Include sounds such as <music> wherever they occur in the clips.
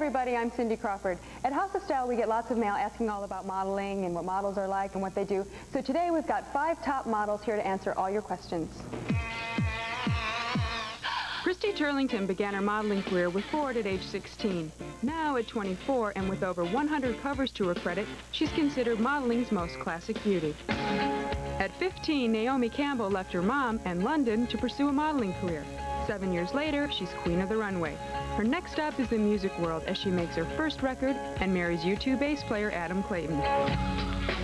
everybody, I'm Cindy Crawford. At House of Style, we get lots of mail asking all about modeling and what models are like and what they do. So today we've got five top models here to answer all your questions. Christy Turlington began her modeling career with Ford at age 16. Now, at 24 and with over 100 covers to her credit, she's considered modeling's most classic beauty. At 15, Naomi Campbell left her mom and London to pursue a modeling career. Seven years later, she's queen of the runway. Her next stop is the music world as she makes her first record and marries U2 bass player Adam Clayton.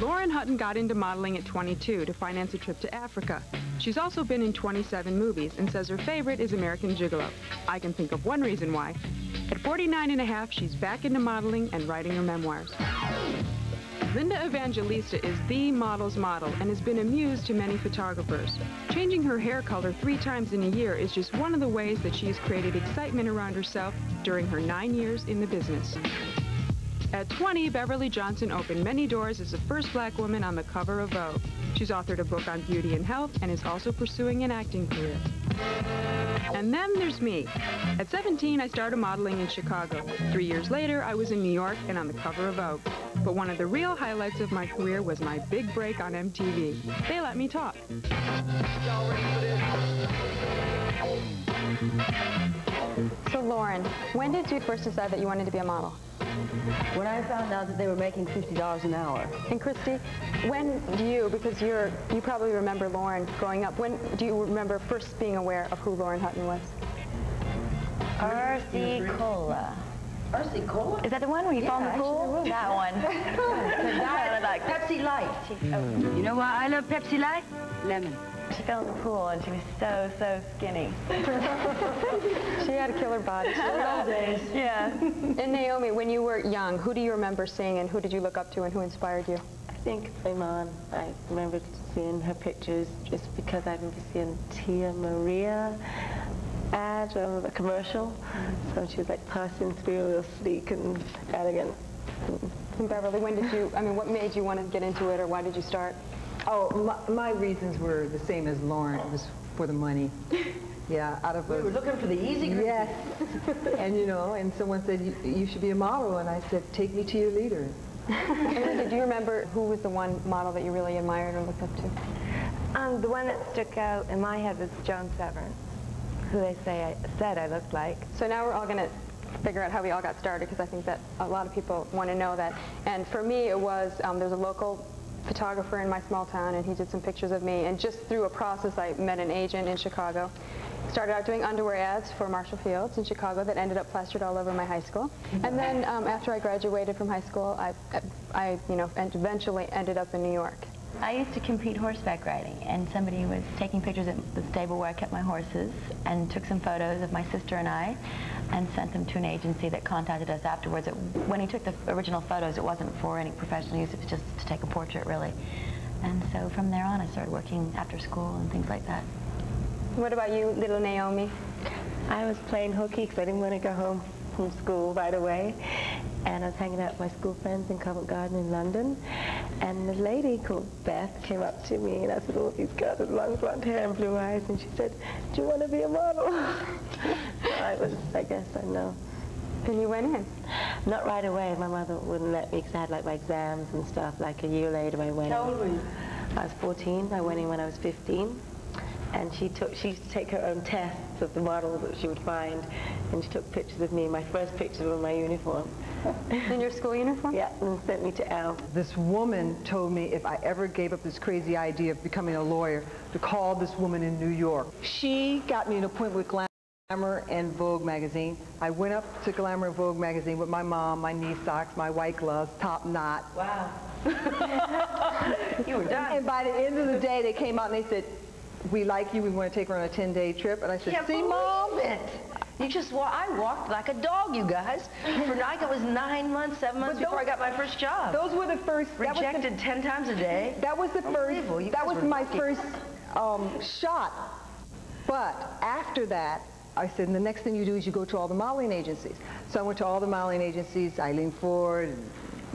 Lauren Hutton got into modeling at 22 to finance a trip to Africa. She's also been in 27 movies and says her favorite is American Gigolo. I can think of one reason why. At 49 and a half, she's back into modeling and writing her memoirs. Linda Evangelista is the model's model and has been a muse to many photographers. Changing her hair color three times in a year is just one of the ways that she has created excitement around herself during her nine years in the business. At 20, Beverly Johnson opened many doors as the first black woman on the cover of Vogue. She's authored a book on beauty and health and is also pursuing an acting career. And then there's me. At 17, I started modeling in Chicago. Three years later, I was in New York and on the cover of Vogue. But one of the real highlights of my career was my big break on MTV. They let me talk. So Lauren, when did you first decide that you wanted to be a model? When I found out that they were making $50 an hour. And Christy, when do you, because you're, you probably remember Lauren growing up, when do you remember first being aware of who Lauren Hutton was? RC Cola. RC Cola? Is that the one where you yeah, fall in the pool? That one. that, <laughs> I like Pepsi Light. You know why I love Pepsi Light? Lemon. She fell in the pool and she was so, so skinny. <laughs> she had a killer body. Old days. Yeah. And Naomi, when you were young, who do you remember seeing and who did you look up to and who inspired you? I think my mom. I remember seeing her pictures just because I remember seeing Tia Maria ad, um, a commercial. Mm -hmm. So she was like passing through, real sleek and elegant. And Beverly, when did you, I mean, what made you want to get into it or why did you start? Oh, my, my, reasons were the same as Lauren. It was for the money. <laughs> Yeah, out of a... We were looking for the easy green. Yes. <laughs> and, you know, and someone said, you should be a model. And I said, take me to your leader. <laughs> Did you remember who was the one model that you really admired or looked up to? Um, the one that stuck out in my head was Joan Severance, who they say I, said I looked like. So now we're all going to figure out how we all got started because I think that a lot of people want to know that. And for me, it was, um, there's a local photographer in my small town, and he did some pictures of me. And just through a process, I met an agent in Chicago. Started out doing underwear ads for Marshall Fields in Chicago that ended up plastered all over my high school. And then um, after I graduated from high school, I, I, you know, eventually ended up in New York. I used to compete horseback riding, and somebody was taking pictures at the stable where I kept my horses and took some photos of my sister and I and sent them to an agency that contacted us afterwards. It, when he took the original photos, it wasn't for any professional use, it was just to take a portrait, really. And so from there on, I started working after school and things like that. What about you, little Naomi? I was playing hooky because I didn't want to go home from school right away. And I was hanging out with my school friends in Covent Garden in London. And a lady called Beth came up to me, and I said, oh, these girls with long blonde hair and blue eyes. And she said, do you want to be a model? so <laughs> I was, I guess I know. And you went in? Not right away. My mother wouldn't let me because I had like my exams and stuff. Like a year later, I went How old were you? I was 14. I went in when I was 15 and she took she used to take her own tests of the models that she would find and she took pictures of me my first pictures were in my uniform <laughs> in your school uniform yeah and sent me to Al this woman told me if I ever gave up this crazy idea of becoming a lawyer to call this woman in New York she got me an appointment with Glamour and Vogue magazine. I went up to Glamour and Vogue magazine with my mom, my knee socks, my white gloves, top knot. Wow. <laughs> you were done. And by the end of the day, they came out and they said, we like you, we want to take her on a 10-day trip. And I said, Can't see, Mom? It. You just, well, I walked like a dog, you guys. For <laughs> like it was nine months, seven months those, before I got my first job. Those were the first. Rejected the, 10 times a day. That was the first, that was my lucky. first um, shot. But after that, I said, the next thing you do is you go to all the modeling agencies. So I went to all the modeling agencies, Eileen Ford, and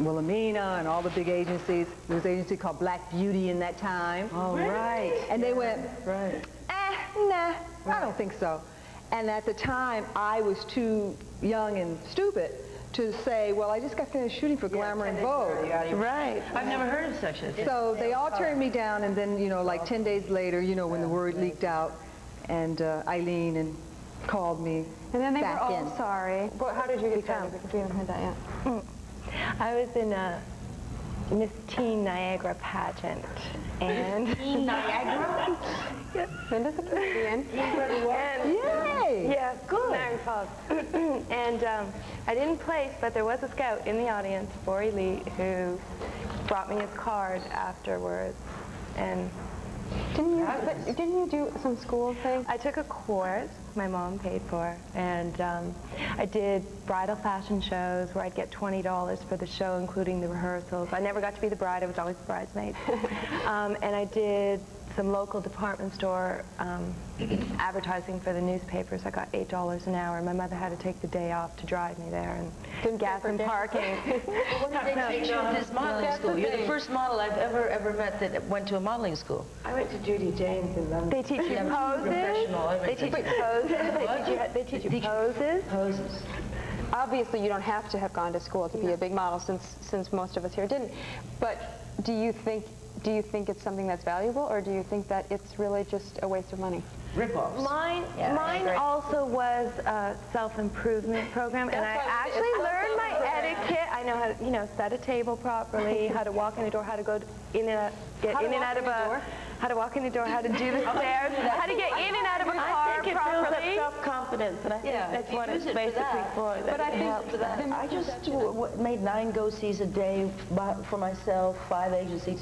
Wilhelmina and all the big agencies. There was an agency called Black Beauty in that time. Oh, right. And they went, right. eh, nah, right. I don't think so. And at the time, I was too young and stupid to say, well, I just got finished shooting for Glamour and Vogue. Right. I've never heard of such a thing. So they all turned me down, and then, you know, like 10 days later, you know, when the word leaked out, and uh, Eileen and called me And then they back were all in. sorry. Well, how did you get found? Because we haven't heard that yet. <laughs> I was in a Miss Teen Niagara pageant, and Teen Niagara? Linda's a comedian. and Yay! yeah, good. Niagara Falls. <clears throat> and um, I didn't place, but there was a scout in the audience, for Elite, who brought me his card afterwards, and Didn't you, didn't you do some school thing? I took a course my mom paid for, and um, I did bridal fashion shows where I'd get $20 for the show, including the rehearsals. I never got to be the bride, I was always the bridesmaid. <laughs> um, and I did some local department store um, <clears throat> advertising for the newspapers. I got $8 an hour. My mother had to take the day off to drive me there and Didn't gas pay for and gas. parking. <laughs> What did they teach you at this modeling school? You're the first model I've ever, ever met that went to a modeling school. I went to Judy James in London. They teach you Yeah, poses. They teach you poses. They teach you, they teach you poses. Poses. Obviously, you don't have to have gone to school to be a big model, since since most of us here didn't. But do you think do you think it's something that's valuable, or do you think that it's really just a waste of money? Rip-offs. Mine, Yeah, mine also was a self-improvement program, and I actually learned my etiquette. I know how to, you know, set a table properly, <laughs> how to walk in the door, how to go in and get How in and out of a, door? how to walk in the door, how to do the <laughs> oh, stairs, how to get in and out of a car properly. self-confidence, and I think Yeah, that's what it's it for basically that. for. But I think helps that. I just w- w- made nine go-sees a day by- for myself, five agencies,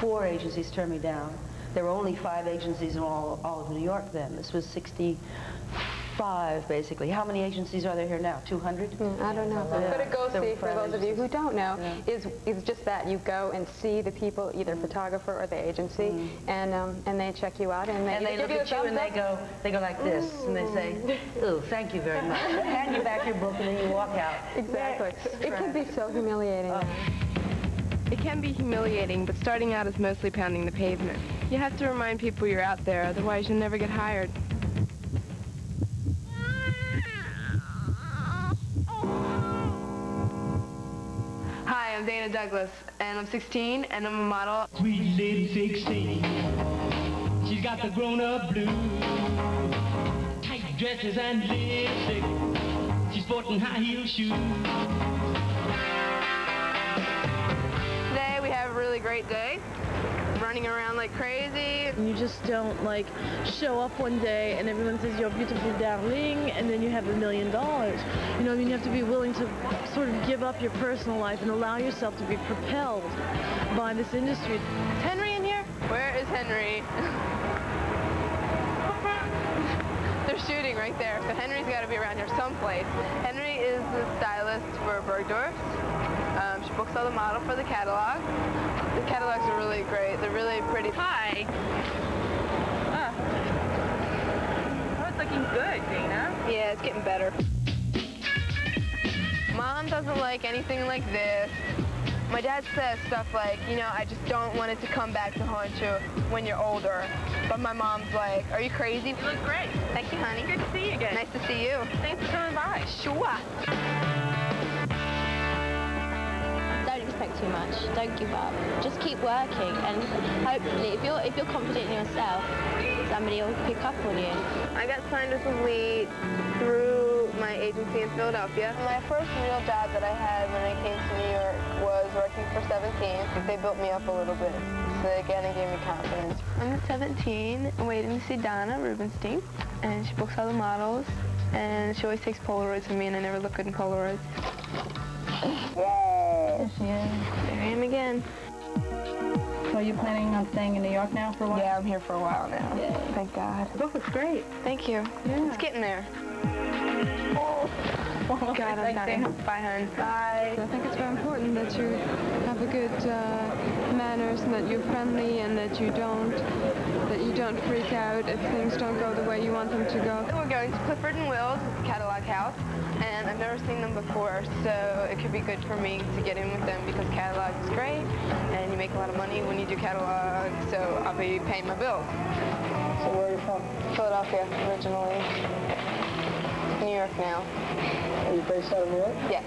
four agencies turned me down. There were only five agencies in all, all of New York then. This was 65, basically. How many agencies are there here now? 200? Hmm, I don't know. Yeah. But a go There were see, for those of you who don't know, is is just that you go and see the people, either mm. photographer or the agency, mm. and um, and they check you out and they, And they either look give at you a and they go, they go like this, and they say, mm. ooh, thank you very much. Hand you back your book and then you walk out. Exactly. It can be so humiliating. Oh. It can be humiliating, but starting out is mostly pounding the pavement. You have to remind people you're out there, otherwise you'll never get hired. Hi, I'm Dana Douglas, and I'm 16, and I'm a model. Sweet lady 16. She's got the grown-up blues. Tight dresses and lipstick. She's sporting high heel shoes. Really great day. Running around like crazy. You just don't like show up one day and everyone says you're beautiful darling and then you have a million dollars. You know, I mean, you have to be willing to sort of give up your personal life and allow yourself to be propelled by this industry. Is Henry in here? Where is Henry? <laughs> They're shooting right there, so Henry's got to be around here someplace. Henry is the stylist for Bergdorf. Books are the model for the catalog. The catalogs are really great. They're really pretty. Hi. Oh, it's looking good, Dana. Yeah, it's getting better. Mom doesn't like anything like this. My dad says stuff like, you know, I just don't want it to come back to haunt you when you're older. But my mom's like, are you crazy? You look great. Thank you, honey. Good to see you again. Nice to see you. Thanks for coming by. Sure. Don't expect too much. Don't give up. Just keep working, and hopefully, if you're if you're confident in yourself, somebody will pick up on you. I got signed as a lead through my agency in Philadelphia. My first real job that I had when I came to New York was working for 17. They built me up a little bit. So they again, it gave me confidence. I'm at 17, waiting to see Donna Rubenstein, and she books all the models, and she always takes Polaroids of me, and I never look good in Polaroids. Yay! There I am again. So are you planning on staying in New York now for a while? Yeah, I'm here for a while now. Thank God. The Book looks great. Thank you. Yeah. It's getting there. Oh <laughs> God, I'm dying. Bye, hon. Bye. I think it's very important that you have a good uh, manners and that you're friendly and that you don't don't freak out if things don't go the way you want them to go. We're going to Clifford and Will's catalog house, and I've never seen them before, so it could be good for me to get in with them because catalog is great, and you make a lot of money when you do catalog, so I'll be paying my bills. So where are you from? Philadelphia, originally. New York now. Are you based out of New York? Yes.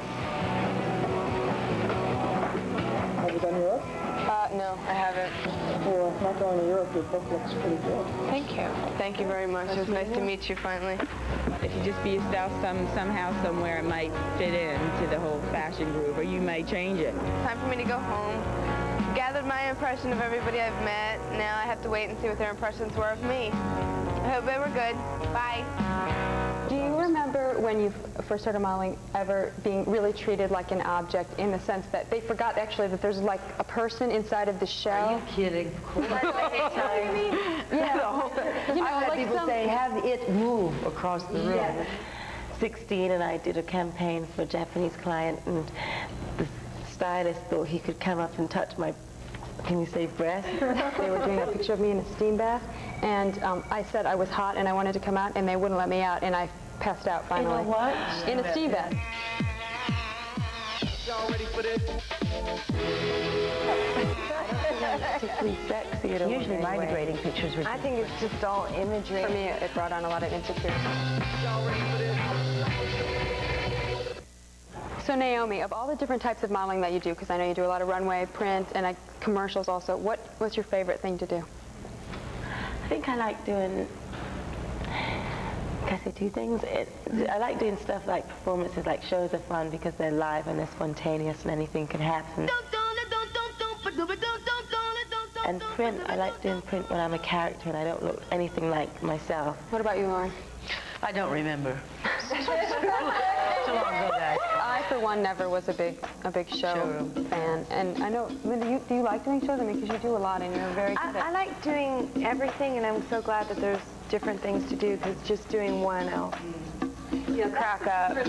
No, I haven't. Well, not going to Europe, your book looks pretty good. Thank you. Thank you very much. It was nice to meet you finally. If you just be yourself some, somehow, somewhere, it might fit into the whole fashion groove, or you may change it. Time for me to go home. Gathered my impression of everybody I've met. Now I have to wait and see what their impressions were of me. I hope they were good. Bye. Do you remember when you first started modeling ever being really treated like an object in the sense that they forgot actually that there's like a person inside of the shell? Are you kidding? Of course. <laughs> Yeah. <laughs> You know, I've had like people some- say, have it move across the room. Yes. 16 and I did a campaign for a Japanese client and the stylist thought he could come up and touch my, can you say breast? they were doing a picture of me in a steam bath, and um, I said I was hot and I wanted to come out, and they wouldn't let me out, and I passed out finally. what? In a steam bath. Y'all ready for this? particularly sexy at all. Usually my anyway. degrading pictures were I think it's just all imagery. For me, it brought on a lot of insecurity. Y'all ready for this? So Naomi, of all the different types of modeling that you do, because I know you do a lot of runway, print, and uh, commercials also, what was your favorite thing to do? I think I like doing, can I say two things? It, I like doing stuff like performances, like shows are fun because they're live and they're spontaneous and anything can happen. And print, I like doing print when I'm a character and I don't look anything like myself. What about you, Lauren? I don't remember. Too long ago, guys. I, for one, never was a big, a big show fan, and I know. I mean, do you, do you like doing shows? I mean, because you do a lot, and you're very good I, at. I like doing everything, and I'm so glad that there's different things to do, because just doing one, I'll you know, crack up.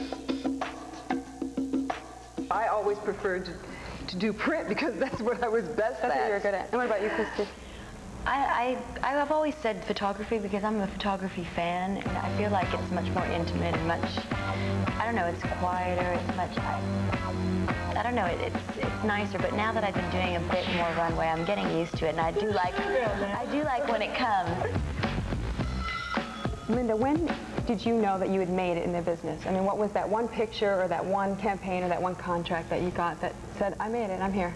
I always preferred to, to do print because <laughs> that's what I was best That's at. what you're good at. And what about you, Christy? I, I, I've always said photography because I'm a photography fan, and I feel like it's much more intimate and much, I don't know, it's quieter, it's much, I, I don't know, it, it's, it's nicer, but now that I've been doing a bit more runway, I'm getting used to it, and I do like, I do like when it comes. Linda, when did you know that you had made it in the business? I mean, what was that one picture or that one campaign or that one contract that you got that said, I made it, I'm here?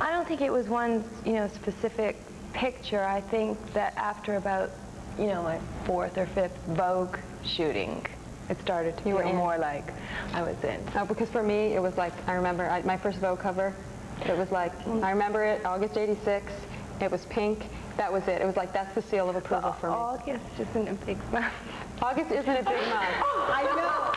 I don't think it was one, you know, specific picture. I think that after about, you know, my fourth or fifth Vogue shooting, it started to You feel more like I was in. No, because for me, it was like, I remember I, my first Vogue cover, it was like, mm. I remember it, August 86, it was pink, that was it. It was like, that's the seal of approval for me. August isn't a big month. August isn't a big month. <laughs> I know.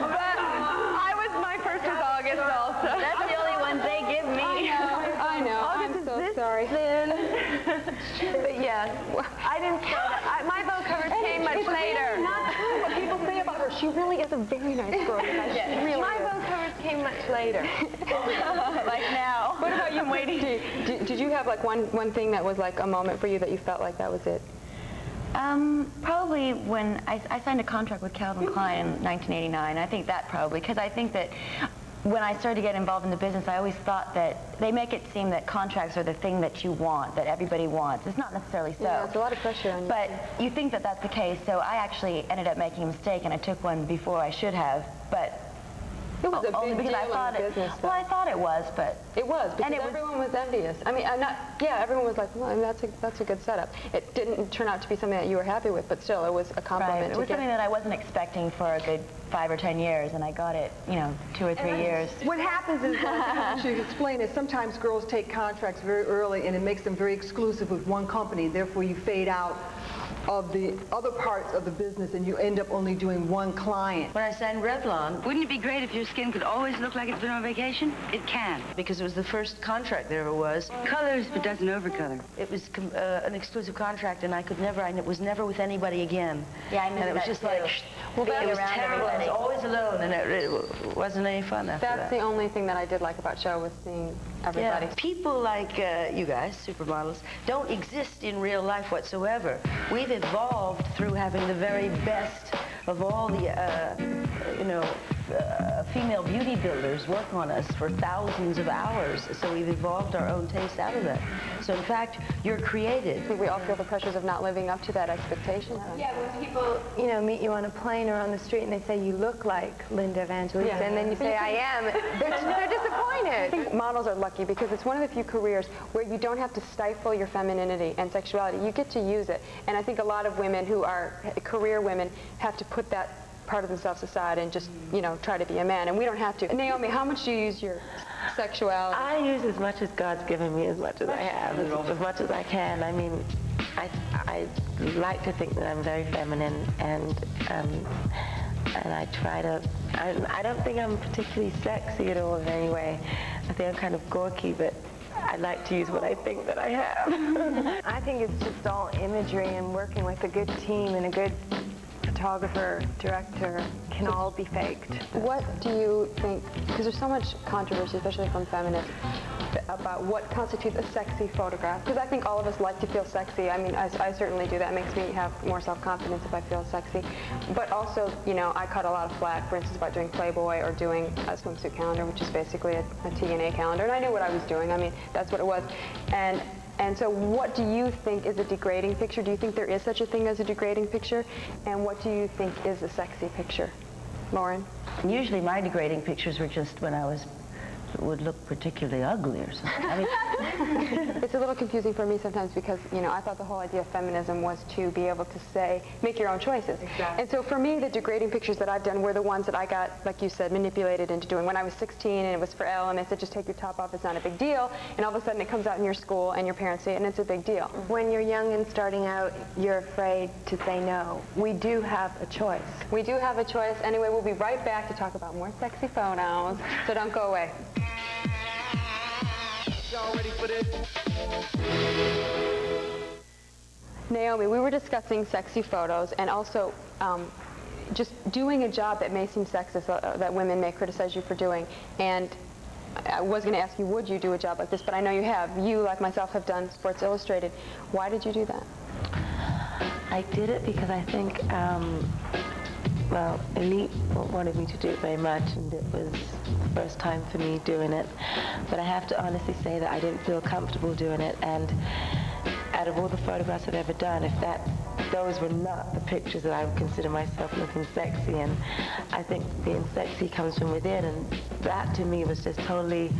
But I was, my first was August also. That's the only one they give me. I know, August I'm is so this sorry. thin. <laughs> but yes, I didn't. I, my Vogue covers came much later. not true what people say about her. She really is a very nice girl. you guys. <laughs> She really My is. Vogue covers came much later. <laughs> like now. <laughs> What about you? I'm waiting. Did, did, did you have like one, one thing that was like a moment for you that you felt like that was it? Um, probably when I, I signed a contract with Calvin Klein in 1989. I think that probably, because I think that when I started to get involved in the business, I always thought that they make it seem that contracts are the thing that you want, that everybody wants. It's not necessarily so. Yeah, it's a lot of pressure on you. But you think that that's the case, so I actually ended up making a mistake, and I took one before I should have. But It was a only big because I thought it. business, well, I thought it was, but It was because it everyone was envious. I mean, I'm not. Yeah, everyone was like, well, that's a that's a good setup. It didn't turn out to be something that you were happy with, but still, it was a compliment right, it was get. something that I wasn't expecting for a good five or ten years, and I got it, you know, two or three years. What happens is, like I should explain is sometimes girls take contracts very early and it makes them very exclusive with one company. Therefore, you fade out of the other parts of the business and you end up only doing one client. When I signed Revlon, Wouldn't it be great if your skin could always look like it's been on vacation? It can. because it was the first contract there ever was, Colors, but doesn't overcolor. it was com- uh, an exclusive contract, and I could never, I it was never with anybody again. Yeah, I And it was just too. like, Well, it was around terrible. I was always alone, and it, it wasn't any fun after That's that. the only thing that I did like about show was seeing everybody. Yeah. People like uh, you guys, supermodels, don't exist in real life whatsoever. We've evolved through having the very best of all the, uh, you know, uh, female beauty builders work on us for thousands of hours, so we've evolved our own taste out of that. So in fact, you're created. I think we all feel the pressures of not living up to that expectation. Yeah, when people, you know, meet you on a plane or on the street and they say you look like Linda Evangelista, Yeah. and then you say I am, they're, they're disappointed. I think models are lucky because it's one of the few careers where you don't have to stifle your femininity and sexuality. You get to use it. And I think a lot of women who are career women have to put that part of themselves aside and just, you know, try to be a man. And we don't have to. Naomi, how much do you use your sexuality? I use as much as God's given me, as much as I have, as, as much as I can. I mean, I, I like to think that I'm very feminine, and um, and I try to. I, I don't think I'm particularly sexy at all in any way. I think I'm kind of gawky, but I like to use what I think that I have. <laughs> I think it's just all imagery and working with a good team and a good photographer, director can all be faked. What do you think, because there's so much controversy, especially from feminists, about what constitutes a sexy photograph? Because I think all of us like to feel sexy. I mean, I, I certainly do. That makes me have more self-confidence if I feel sexy. But also, you know, I cut a lot of flack, for instance, about doing Playboy or doing a swimsuit calendar, which is basically a, a TNA calendar. And I knew what I was doing. I mean, that's what it was. And and so what do you think is a degrading picture? Do you think there is such a thing as a degrading picture? And what do you think is a sexy picture? Lauren? Usually my degrading pictures were just when I was would look particularly ugly or something. I mean, <laughs> it's a little confusing for me sometimes because, you know, I thought the whole idea of feminism was to be able to say, make your own choices. Exactly. And so for me, the degrading pictures that I've done were the ones that I got, like you said, manipulated into doing. When I was 16 and it was for Elle and they said, just take your top off, it's not a big deal. And all of a sudden it comes out in your school and your parents see it and it's a big deal. Mm-hmm. When you're young and starting out, you're afraid to say no. We do have a choice. We do have a choice. Anyway, we'll be right back to talk about more sexy photos. So don't go away. Y'all ready for this? Naomi, we were discussing sexy photos and also um, just doing a job that may seem sexist, uh, that women may criticize you for doing. And I was going to ask you, would you do a job like this? But I know you have. You, like myself, have done Sports Illustrated. Why did you do that? I did it because I think, um, well, Elite wanted me to do it very much, and it was the first time for me doing it. But I have to honestly say that I didn't feel comfortable doing it, and out of all the photographs I've ever done, if that those were not the pictures that I would consider myself looking sexy, and I think being sexy comes from within, and that to me was just totally,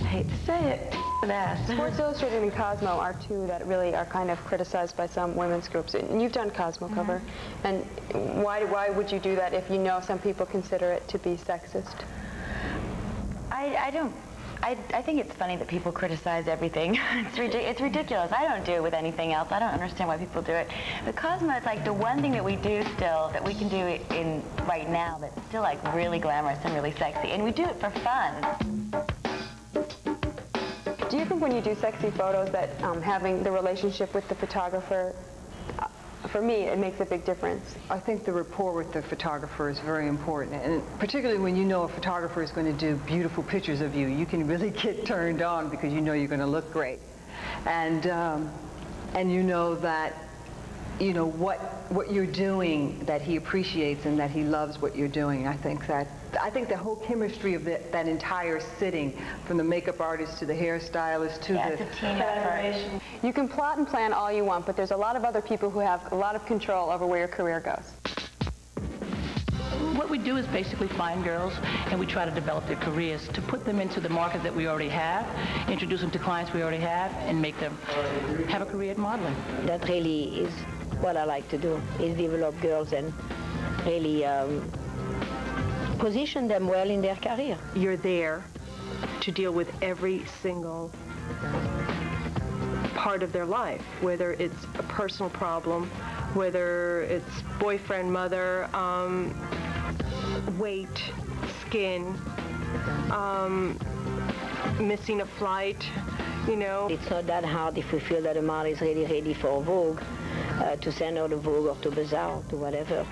I hate to say it, an ass. <laughs> Sports Illustrated and Cosmo are two that really are kind of criticized by some women's groups. And you've done Cosmo cover. Mm-hmm. And why, why would you do that if you know some people consider it to be sexist? I, I don't. I, I think it's funny that people criticize everything. <laughs> it's, it's ridiculous. I don't do it with anything else. I don't understand why people do it. But Cosmo is like the one thing that we do still, that we can do in right now that's still like really glamorous and really sexy. And we do it for fun. Do you think when you do sexy photos that um, having the relationship with the photographer, for me, it makes a big difference? I think the rapport with the photographer is very important, and particularly when you know a photographer is going to do beautiful pictures of you, you can really <laughs> get turned on because you know you're going to look great, and um, and you know that you know what what you're doing that he appreciates and that he loves what you're doing. I think that I think the whole chemistry of the, that entire sitting, from the makeup artist to the hairstylist to Yeah, the it's a team effort. You can plot and plan all you want, but there's a lot of other people who have a lot of control over where your career goes. What we do is basically find girls and we try to develop their careers to put them into the market that we already have, introduce them to clients we already have, and make them have a career in modeling. That really is what I like to do, is develop girls and really um, position them well in their career. You're there to deal with every single part of their life, whether it's a personal problem, whether it's boyfriend, mother, um, weight, skin, um, missing a flight, you know. It's not that hard if we feel that a model is really ready for Vogue, uh, to send her to Vogue or to Bazaar, or to whatever.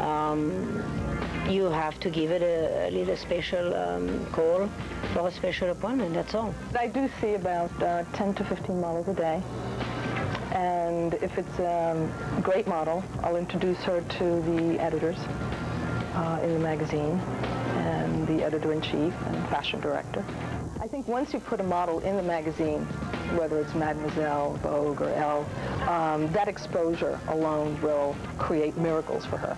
Um, you have to give it a, a little special um, call for a special appointment, that's all. I do see about uh, 10 to 15 models a day. And if it's a great model, I'll introduce her to the editors uh, in the magazine. And the editor-in-chief and fashion director. I think once you put a model in the magazine, whether it's Mademoiselle, Vogue, or Elle, um, that exposure alone will create miracles for her.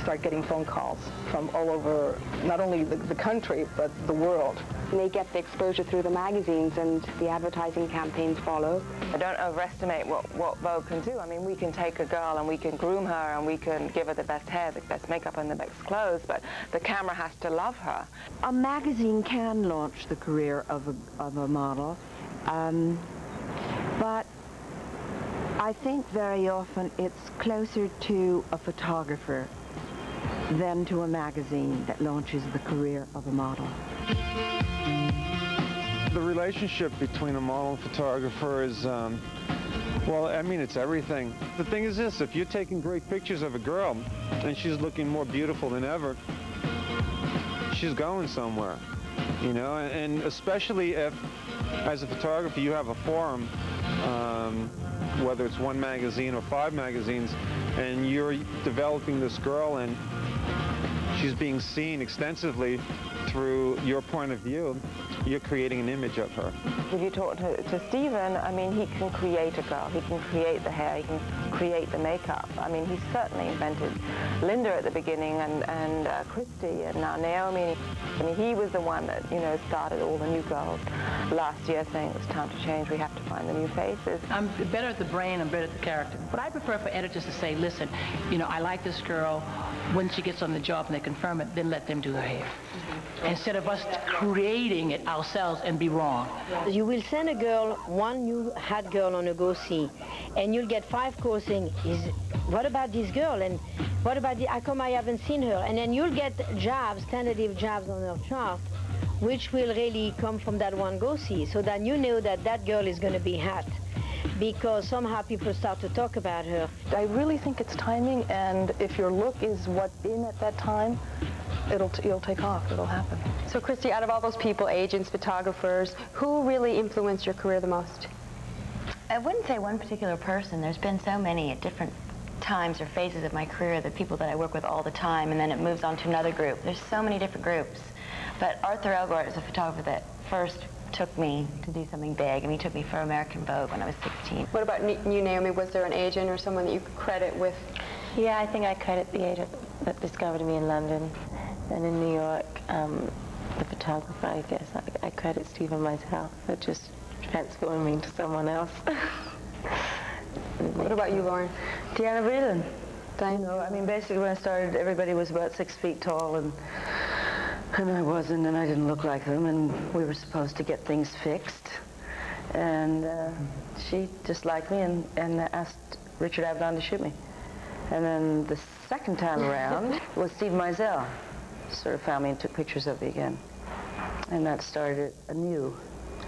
You start getting phone calls from all over, not only the, the country, but the world. They get the exposure through the magazines and the advertising campaigns follow. I don't overestimate what, what Vogue can do. I mean, we can take a girl and we can groom her and we can give her the best hair, the best makeup and the best clothes, but the camera has to love her. A magazine can launch the career of a, of a model, um, but I think very often it's closer to a photographer than to a magazine that launches the career of a model. The relationship between a model and photographer is, um, well, I mean, it's everything. The thing is this, if you're taking great pictures of a girl and she's looking more beautiful than ever, she's going somewhere, you know, and especially if, as a photographer, you have a forum, um, whether it's one magazine or five magazines, and you're developing this girl and she's being seen extensively through your point of view, you're creating an image of her. If you talk to, to Stephen, I mean, he can create a girl. He can create the hair. He can create the makeup. I mean, he certainly invented Linda at the beginning and, and uh, Christy and now Naomi. I mean, he was the one that, you know, started all the new girls last year saying it was time to change. We have to find the new faces. I'm better at the brain. I'm better at the character. But I prefer for editors to say, listen, you know, I like this girl. When she gets on the job and they confirm it, then let them do her hair. Instead of us creating it ourselves and be wrong. You will send a girl, one new hot girl on a go see, and you'll get five calls saying, is, what about this girl? And what about the, how come I haven't seen her? And then you'll get jobs, tentative jobs on her chart, which will really come from that one go see. So then you know that that girl is going to be hot because somehow people start to talk about her. I really think it's timing, and if your look is what's in at that time, it'll, it'll take off, it'll happen. So Christy, out of all those people, agents, photographers, who really influenced your career the most? I wouldn't say one particular person. There's been so many at different times or phases of my career, the people that I work with all the time, and then it moves on to another group. There's so many different groups. But Arthur Elgort is a photographer that first took me to do something big, and he took me for American Vogue when I was 16. What about you, Naomi? Was there an agent or someone that you could credit with? Yeah, I think I credit the agent that discovered me in London and in New York. Um, the photographer, I guess. I, I credit Stephen myself for just transforming me into someone else. <laughs> what about you, Lauren? Diana Vreeland. You know, I mean, basically when I started, everybody was about six feet tall, and and I wasn't, and I didn't look like them, and we were supposed to get things fixed. And uh, she just liked me and, and asked Richard Avedon to shoot me. And then the second time around <laughs> was Steve Meisel. Sort of found me and took pictures of me again. And that started anew.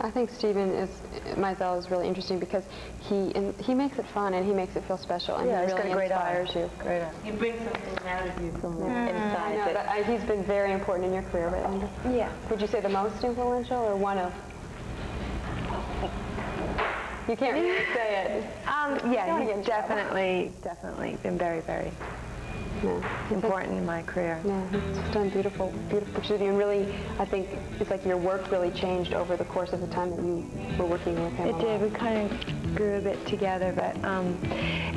I think Stephen is, Meisel is really interesting because he and he makes it fun and he makes it feel special and yeah, he he's really got a great inspires eye. you. Great eye. You bring something out of you from Mm, I inside. know, that, I, he's been very important in your career, right, Linda? Yeah. Would you say the most influential or one of? You can't really <laughs> say it. Um, yeah, get in he's definitely, definitely been very, very important in my career. Yeah, he's done beautiful, beautiful pictures of you, and really, I think it's like your work really changed over the course of the time that you were working with him. It did. We kind of grew a bit together, but um,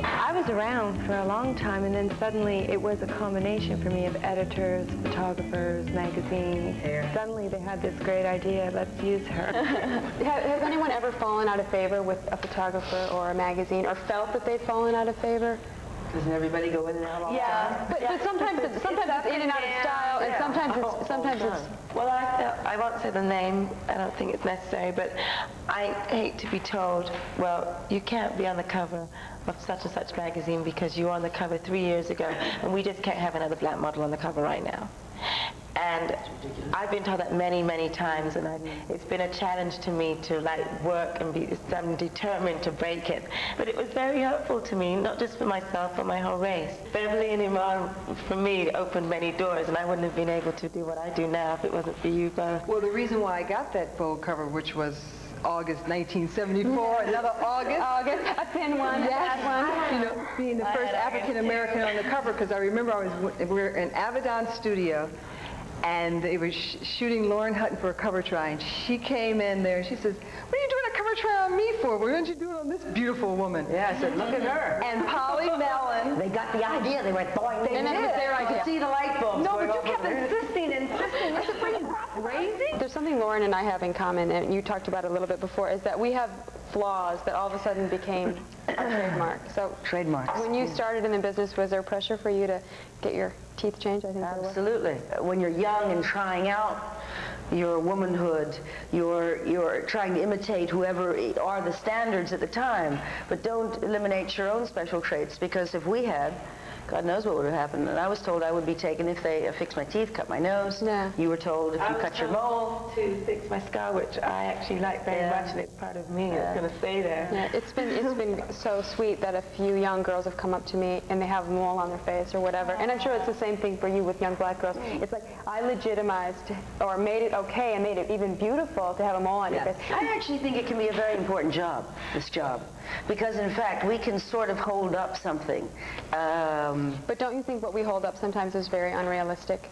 I was around for a long time, and then suddenly it was a combination for me of editors, photographers, magazines. Suddenly they had this great idea, let's use her. <laughs> Has, has anyone ever fallen out of favor with a photographer or a magazine, or felt that they've fallen out of favor? Doesn't everybody go in and out all the time? but, but sometimes it's, sometimes it's in and out of style, and sometimes oh, oh, it's sometimes it's. Well, I, I won't say the name. I don't think it's necessary, but I hate to be told, well, you can't be on the cover of such and such magazine because you were on the cover three years ago, and we just can't have another black model on the cover right now. And I've been told that many, many times, and I, it's been a challenge to me to like work and be I'm determined to break it. But it was very helpful to me, not just for myself, but my whole race. Beverly and Iman, for me, opened many doors, and I wouldn't have been able to do what I do now if it wasn't for you both. Well, the reason why I got that Vogue cover, which was August 1974, <laughs> another August. August, a thin one, a Yes. bad one. You know, being the first African American on the cover, because I remember I was we were in Avedon studio, and they were sh shooting Lauren Hutton for a cover try, and she came in there, and she says, what are you doing a cover try on me for? Why don't you do it on this beautiful woman? Yeah, I said, look at her. And Polly Mellen. They got the idea. They went, boing, They and did. it was their I idea. could see the light bulbs No, but you kept over there. insisting, insisting. This is pretty crazy. There's something Lauren and I have in common, and you talked about it a little bit before, is that we have flaws that all of a sudden became our trademark. So trademarks. When you started in the business, was there pressure for you to get your teeth changed? I think. Absolutely. When you're young and trying out your womanhood, you're, you're trying to imitate whoever are the standards at the time, but don't eliminate your own special traits because if we had, God knows what would have happened. And I was told I would be taken if they uh, fixed my teeth, cut my nose. No. You were told if you cut your mole. to fix my scar, which I actually like very Yeah. much, and it's part of me. It's going to stay there. Yeah, it's been it's been <laughs> so sweet that a few young girls have come up to me and they have mole on their face or whatever. And I'm sure it's the same thing for you with young black girls. It's like I legitimized or made it okay and made it even beautiful to have a mole on your face. I actually think it can be a very important job, this job, because in fact we can sort of hold up something. Um, But don't you think what we hold up sometimes is very unrealistic?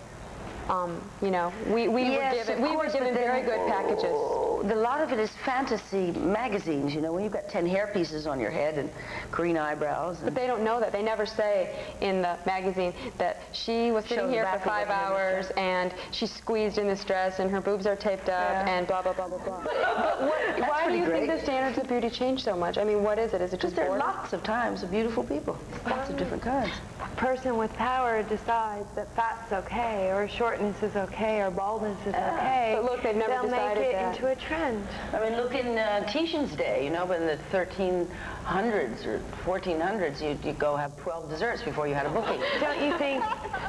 Um, you know, we, we yes, were given we were given very good packages. A lot of it is fantasy magazines, you know, when you've got 10 hair pieces on your head and green eyebrows. But they don't know that. They never say in the magazine that she was sitting here for five hours and she squeezed in this dress and her boobs are taped up Yeah. and blah, blah, blah, blah, blah. But what, why do you think the standards of beauty change so much? I mean, what is it? Is it just there are lots of times of beautiful people, lots of different kinds. A person with power decides that fat's okay, or shortness is okay, or baldness is okay. But look, they've never They'll decided make it that. into a trend. I mean, look in uh, Titian's day, you know, but in the 1300s or 1400s, you you go have 12 desserts before you had a booking. <laughs> Don't you think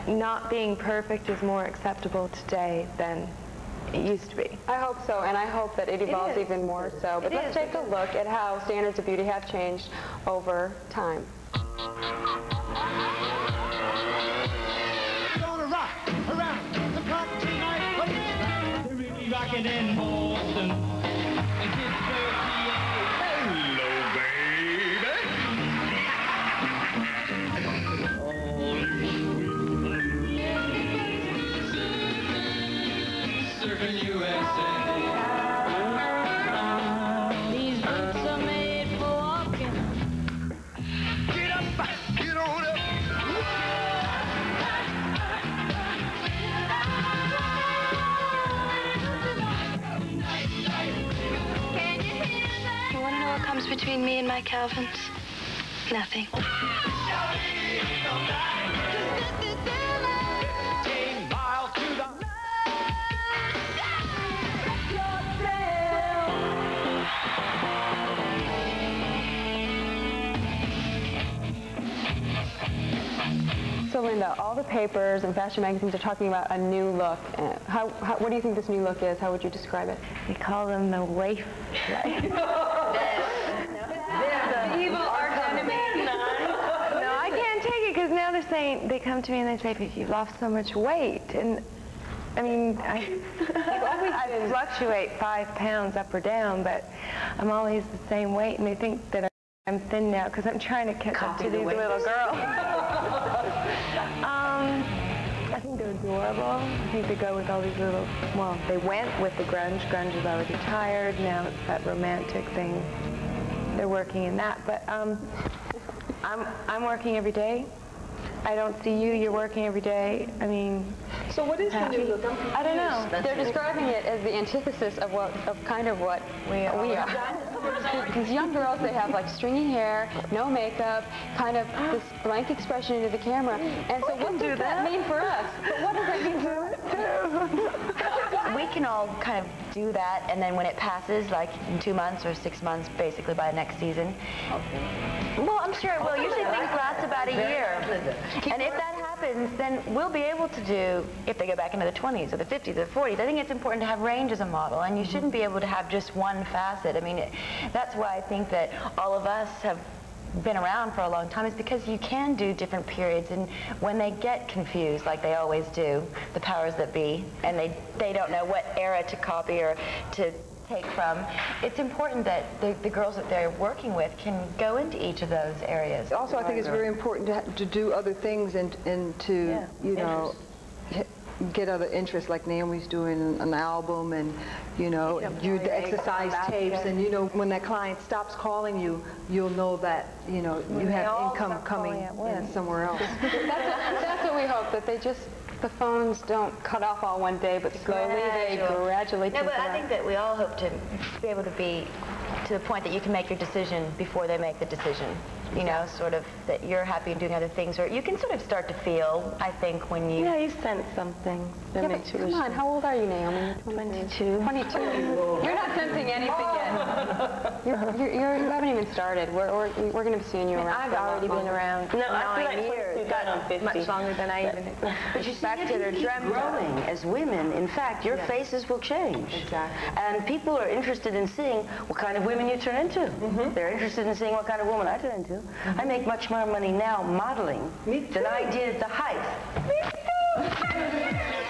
not being perfect is more acceptable today than it used to be? I hope so, and I hope that it evolves is. even more so. But It let's is, take a look at how standards of beauty have changed over time. Rocking in Boston. Between me and my Calvins? Nothing. So Linda, all the papers and fashion magazines are talking about a new look. How, how, what do you think this new look is? How would you describe it? We call them the waif. <laughs> <laughs> evil arch enemy. No, I can't take it because now they're saying they come to me and they say, "But you've lost so much weight." And I mean, I, <laughs> I fluctuate five pounds up or down, but I'm always the same weight, and they think that I'm thin now because I'm trying to catch up to the these little girls. <laughs> <laughs> um, I think they're adorable. I think they go with all these little. Well, they went with the grunge. Grunge is already tired. Now it's that romantic thing. They're working in that, but um, I'm I'm working every day. I don't see you. You're working every day. I mean, So what is the new look? I don't know. They're describing it as the antithesis of what, of kind of what we, are. we are. These young girls, they have like stringy hair, no makeup, kind of this blank expression into the camera. And so what does that mean for us? But what does that mean for us? <laughs> we can all kind of do that, and then when it passes, like in two months or six months, basically by next season. Well, I'm sure it will. Usually things last about a year. And if that happens, then we'll be able to do, if they go back into the 20s or the 50s or the 40s, I think it's important to have range as a model, and you shouldn't be able to have just one facet. I mean, it, that's why I think that all of us have been around for a long time is because you can do different periods and when they get confused like they always do the powers that be and they they don't know what era to copy or to take from it's important that the, the girls that they're working with can go into each of those areas. Also, I think it's very important to, ha- to do other things and, and to, Yeah, you know, h- get other interests, like Naomi's doing an album and, you know, you the exercise tapes, and you know, when that client stops calling you, you'll know that, you know, you have income coming in somewhere else. <laughs> that's, what, that's what we hope, that they just, the phones don't cut off all one day, but slowly they gradually No, but I think that we all hope to be able to be to the point that you can make your decision before they make the decision. You know, sort of that you're happy and doing other things, or you can sort of start to feel, I think, when you... Yeah, you sense something. Yeah, but come on, how old are you, Naomi? 22. 22. <laughs> You're not sensing anything yet. <laughs> You're, you're, you're, you haven't even started. We're, we're, we're going to be seeing you around. I've for a lot already been around No, I feel like years. you've got on 50. Much longer than I even But <laughs> you see, expected or if you keep dreamt of. growing as women, in fact, your faces will change. Exactly. And people are interested in seeing what kind of women you turn into. Mm-hmm. They're interested in seeing what kind of woman I turn into. I make much more money now modeling than I did at the height. Y'all <laughs> ready